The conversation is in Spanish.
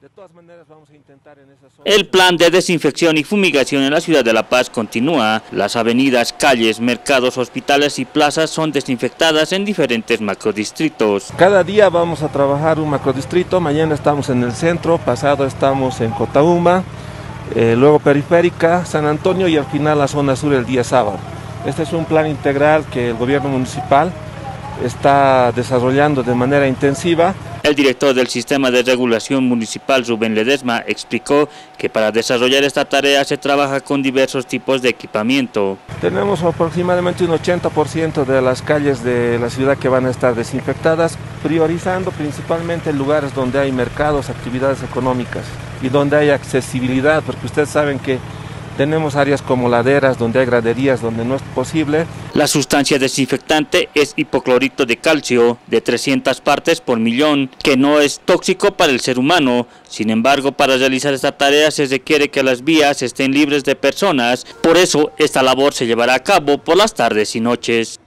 De todas maneras vamos a intentar en esa zona... El plan de desinfección y fumigación en la ciudad de La Paz continúa. Las avenidas, calles, mercados, hospitales y plazas son desinfectadas en diferentes macrodistritos. Cada día vamos a trabajar un macrodistrito, mañana estamos en el centro, pasado estamos en Cotauma, eh, luego Periférica, San Antonio y al final la zona sur el día sábado. Este es un plan integral que el gobierno municipal está desarrollando de manera intensiva. El director del Sistema de Regulación Municipal, Rubén Ledesma, explicó que para desarrollar esta tarea se trabaja con diversos tipos de equipamiento. Tenemos aproximadamente un 80% de las calles de la ciudad que van a estar desinfectadas, priorizando principalmente lugares donde hay mercados, actividades económicas y donde hay accesibilidad, porque ustedes saben que tenemos áreas como laderas donde hay graderías donde no es posible. La sustancia desinfectante es hipoclorito de calcio de 300 partes por millón, que no es tóxico para el ser humano. Sin embargo, para realizar esta tarea se requiere que las vías estén libres de personas. Por eso, esta labor se llevará a cabo por las tardes y noches.